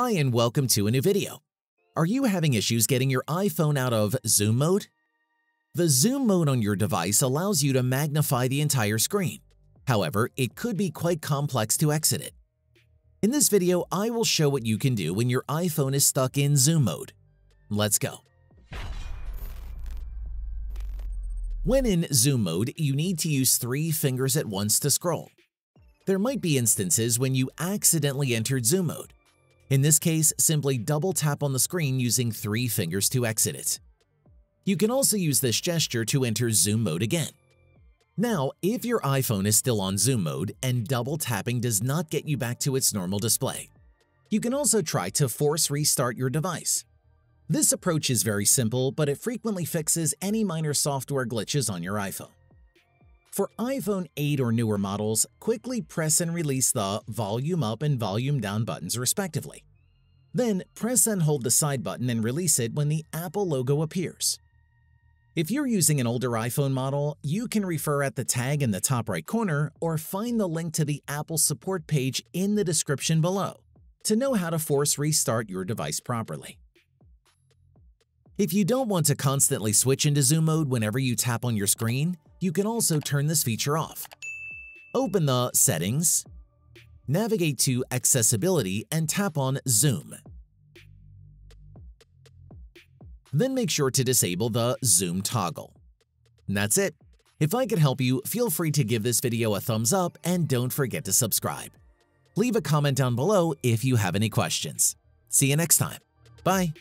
Hi and welcome to a new video. Are you having issues getting your iPhone out of zoom mode? The zoom mode on your device allows you to magnify the entire screen. However, it could be quite complex to exit it. In this video, I will show what you can do when your iPhone is stuck in zoom mode. Let's go. When in zoom mode, you need to use three fingers at once to scroll. There might be instances when you accidentally entered zoom mode. In this case, simply double tap on the screen using three fingers to exit it. You can also use this gesture to enter zoom mode again. Now, if your iPhone is still on zoom mode and double tapping does not get you back to its normal display, you can also try to force restart your device. This approach is very simple, but it frequently fixes any minor software glitches on your iPhone. For iPhone 8 or newer models, quickly press and release the volume up and volume down buttons respectively. Then press and hold the side button and release it when the Apple logo appears. If you're using an older iPhone model, you can refer at the tag in the top right corner or find the link to the Apple support page in the description below to know how to force restart your device properly. If you don't want to constantly switch into zoom mode whenever you tap on your screen, you can also turn this feature off. Open the Settings, navigate to Accessibility and tap on Zoom. Then make sure to disable the Zoom toggle. And that's it. If I could help you, feel free to give this video a thumbs up and don't forget to subscribe. Leave a comment down below if you have any questions. See you next time. Bye.